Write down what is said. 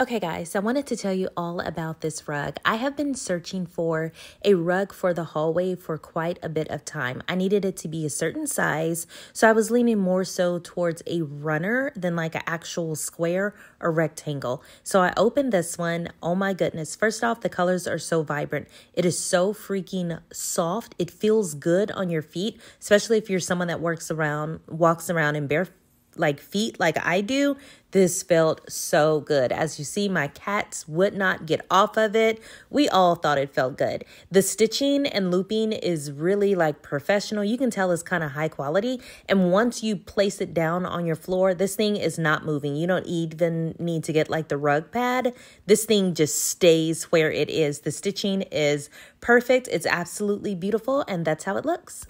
Okay, guys, I wanted to tell you all about this rug. I have been searching for a rug for the hallway for quite a bit of time. I needed it to be a certain size, so I was leaning more so towards a runner than like an actual square or rectangle. So I opened this one. Oh my goodness. First off, the colors are so vibrant. It is so freaking soft. It feels good on your feet, especially if you're someone that works around, walks around in bare like feet like I do, this felt so good. As you see, my cats would not get off of it. We all thought it felt good. The stitching and looping is really like professional. You can tell it's kind of high quality. And once you place it down on your floor, this thing is not moving. You don't even need to get like the rug pad. This thing just stays where it is. The stitching is perfect. It's absolutely beautiful. And that's how it looks.